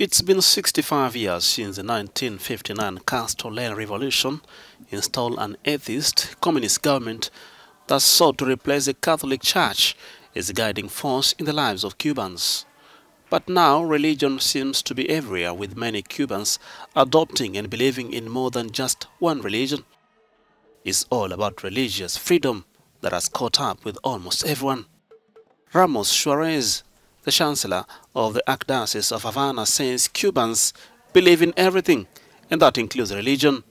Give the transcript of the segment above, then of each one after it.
It's been 65 years since the 1959 Castro-led revolution installed an atheist communist government that sought to replace the Catholic Church as a guiding force in the lives of Cubans. But now religion seems to be everywhere with many Cubans adopting and believing in more than just one religion. It's all about religious freedom that has caught up with almost everyone. Ramos Suarez the Chancellor of the Archdiocese of Havana says Cubans believe in everything, and that includes religion.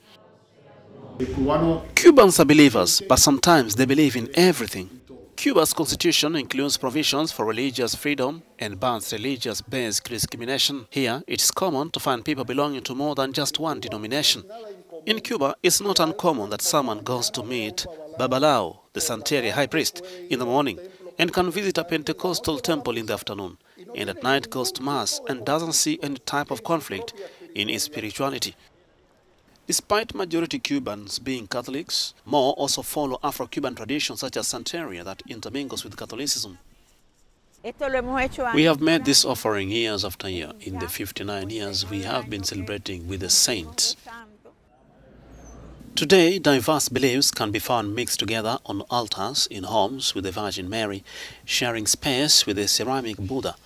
Cubans are believers, but sometimes they believe in everything. Cuba's constitution includes provisions for religious freedom and bans religious-based discrimination. Here, it's common to find people belonging to more than just one denomination. In Cuba, it's not uncommon that someone goes to meet Babalao, the Santeria high priest, in the morning and can visit a Pentecostal temple in the afternoon and at night goes to Mass and doesn't see any type of conflict in his spirituality. Despite majority Cubans being Catholics, more also follow Afro-Cuban traditions such as Santeria that intermingles with Catholicism. We have made this offering years after year. In the 59 years we have been celebrating with the saints. Today, diverse beliefs can be found mixed together on altars in homes with the Virgin Mary, sharing space with the ceramic Buddha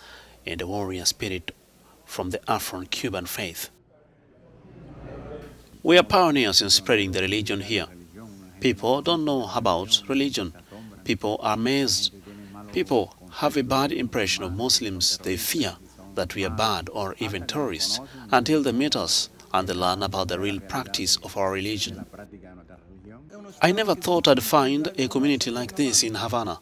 and a warrior spirit from the Afro-Cuban faith. We are pioneers in spreading the religion here. People don't know about religion. People are amazed. People have a bad impression of Muslims. They fear that we are bad or even terrorists until they meet us and learn about the real practice of our religion. I never thought I'd find a community like this in Havana.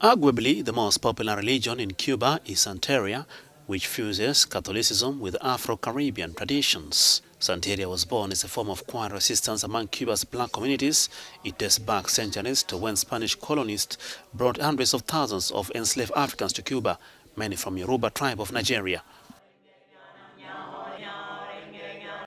Arguably, the most popular religion in Cuba is Santeria, which fuses Catholicism with Afro-Caribbean traditions. Santeria was born as a form of quiet resistance among Cuba's black communities. It dates back centuries to when Spanish colonists brought hundreds of thousands of enslaved Africans to Cuba, many from Yoruba tribe of Nigeria.